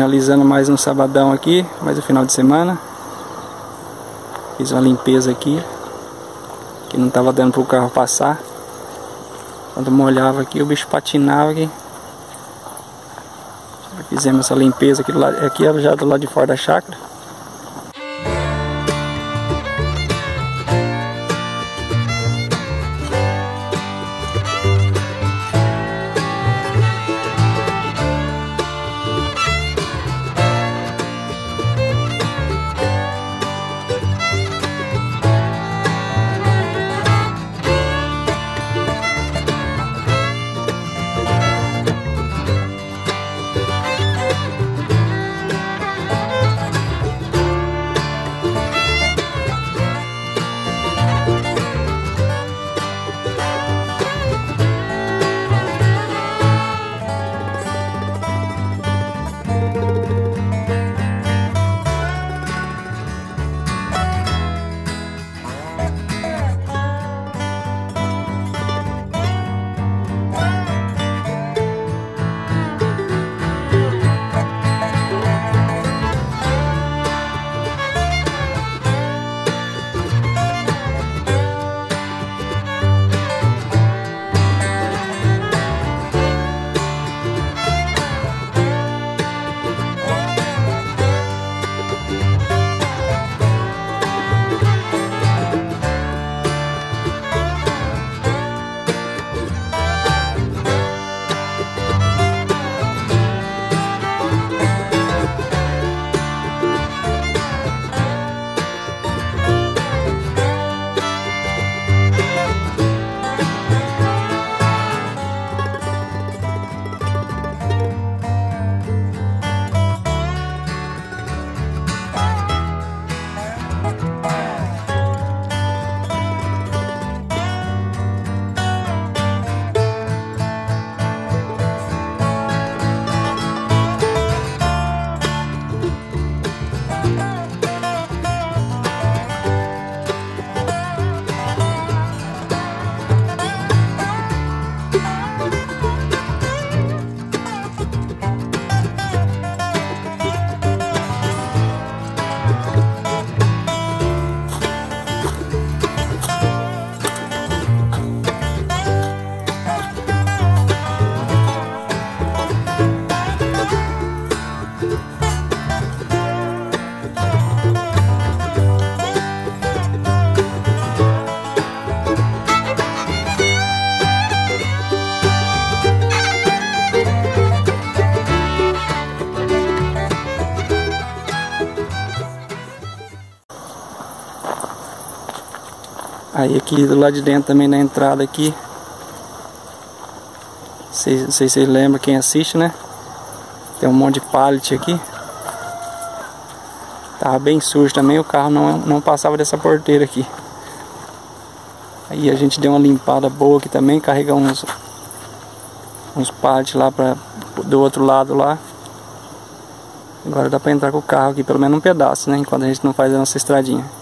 Finalizando mais um sabadão aqui, mais um final de semana. Fiz uma limpeza aqui, que não estava dando para o carro passar. Quando molhava aqui, o bicho patinava aqui. Fizemos essa limpeza aqui, do lado, aqui já do lado de fora da chácara. Aí aqui do lado de dentro também na entrada aqui. Não sei, se vocês lembram quem assiste, né? Tem um monte de pallet aqui. Tava bem sujo também, o carro não, não passava dessa porteira aqui. Aí a gente deu uma limpada boa aqui também, carregamos uns, uns pallets lá pra, do outro lado lá. Agora dá pra entrar com o carro aqui, pelo menos um pedaço, né? Enquanto a gente não faz a nossa estradinha.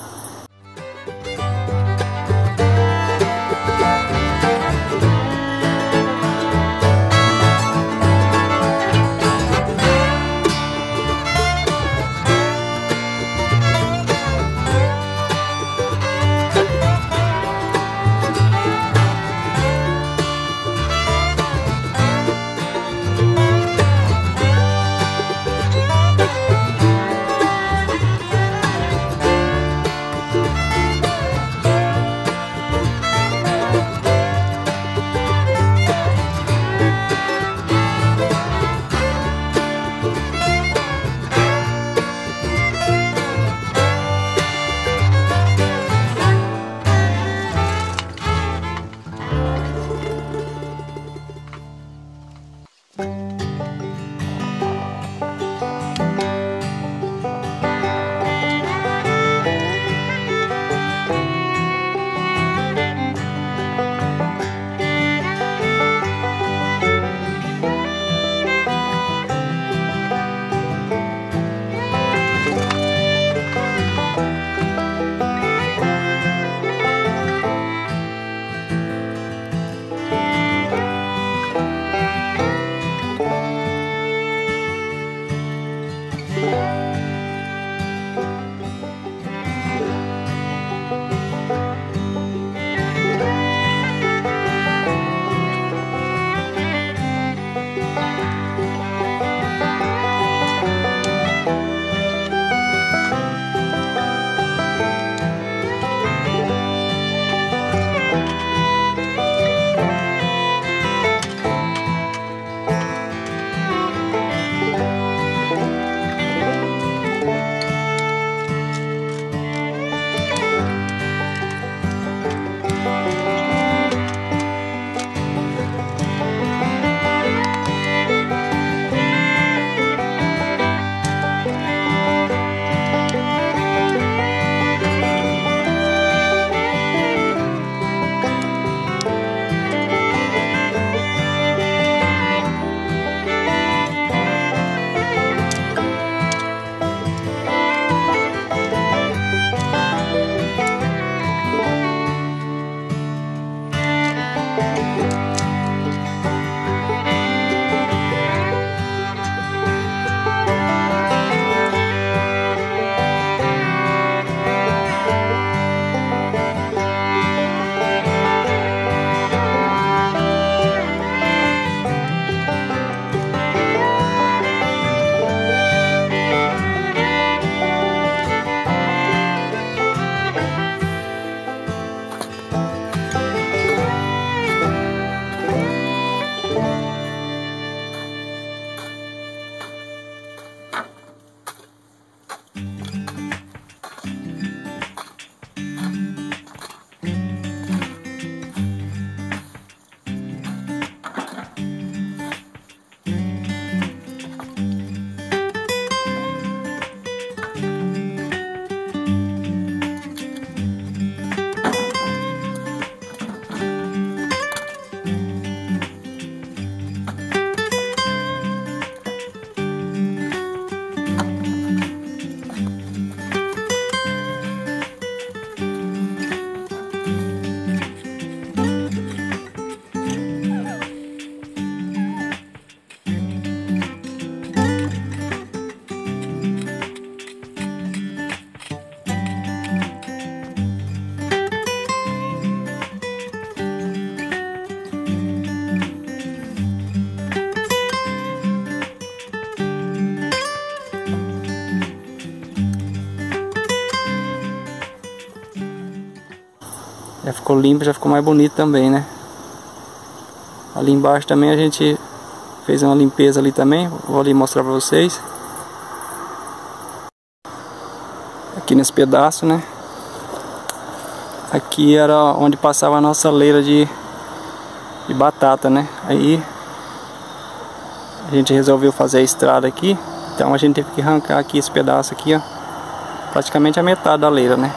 Já ficou limpo, já ficou mais bonito também, né? Ali embaixo também a gente fez uma limpeza ali também. Vou ali mostrar pra vocês. Aqui nesse pedaço, né? Aqui era onde passava a nossa leira de, de batata, né? Aí a gente resolveu fazer a estrada aqui. Então a gente teve que arrancar aqui esse pedaço aqui, ó. Praticamente a metade da leira, né?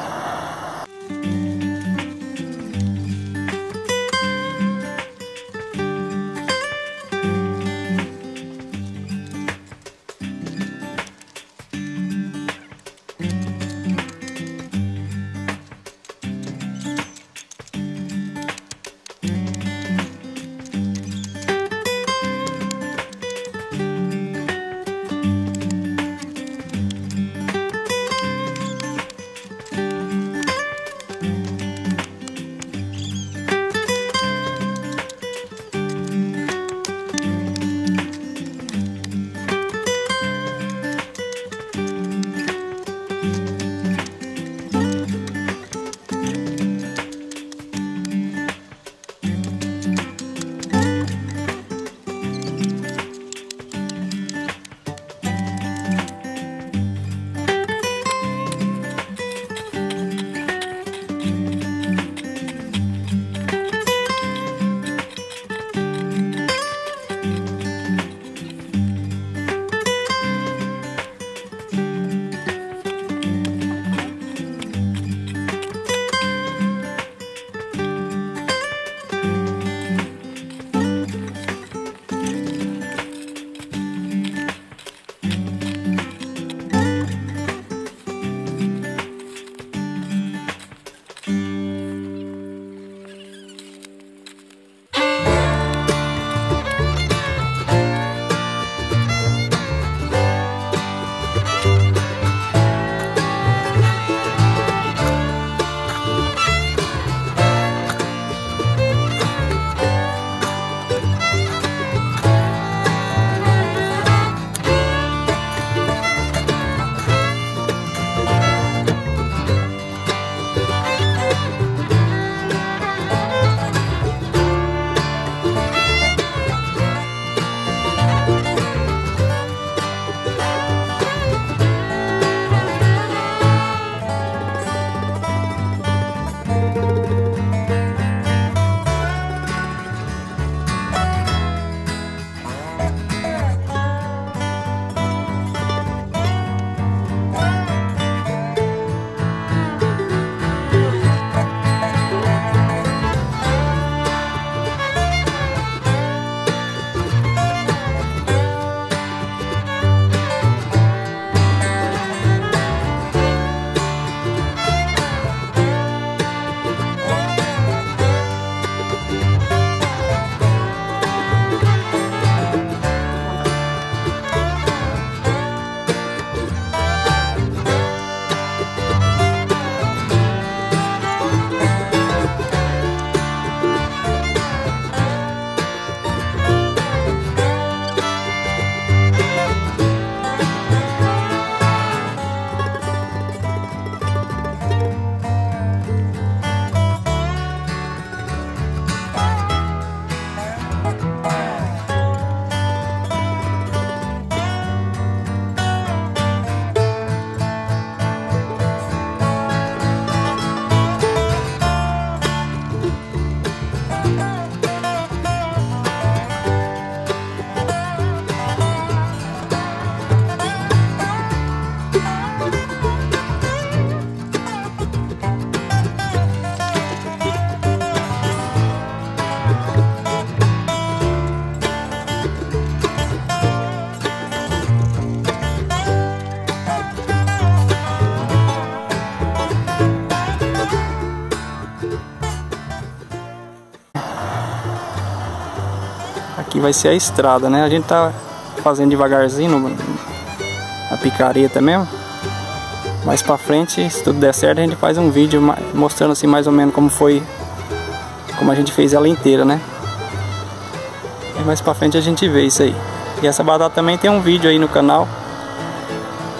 Vai ser a estrada, né? A gente tá fazendo devagarzinho na picareta mesmo. Mais pra frente, se tudo der certo, a gente faz um vídeo mostrando assim mais ou menos como foi, como a gente fez ela inteira, né? E mais pra frente a gente vê isso aí. E essa batata também tem um vídeo aí no canal.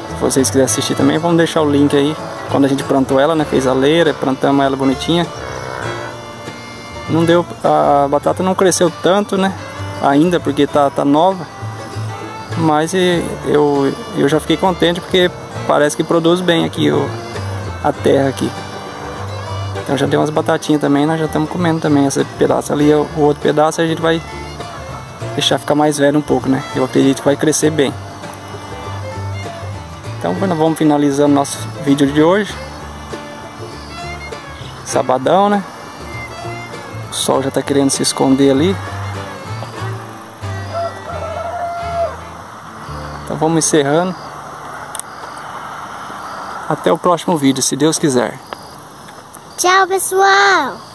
Se vocês quiserem assistir também, vamos deixar o link aí. Quando a gente plantou ela, né? Fez a leira, plantamos ela bonitinha. Não deu, a batata não cresceu tanto, né? Ainda porque tá, tá nova. Mas eu, eu já fiquei contente porque parece que produz bem aqui o, a terra aqui. Então já deu umas batatinhas também, nós já estamos comendo também esse pedaço ali, o outro pedaço a gente vai deixar ficar mais velho um pouco, né? Eu acredito que vai crescer bem. Então vamos finalizando nosso vídeo de hoje. Sabadão, né? O sol já está querendo se esconder ali. Então vamos encerrando. Até o próximo vídeo, se Deus quiser. Tchau, pessoal!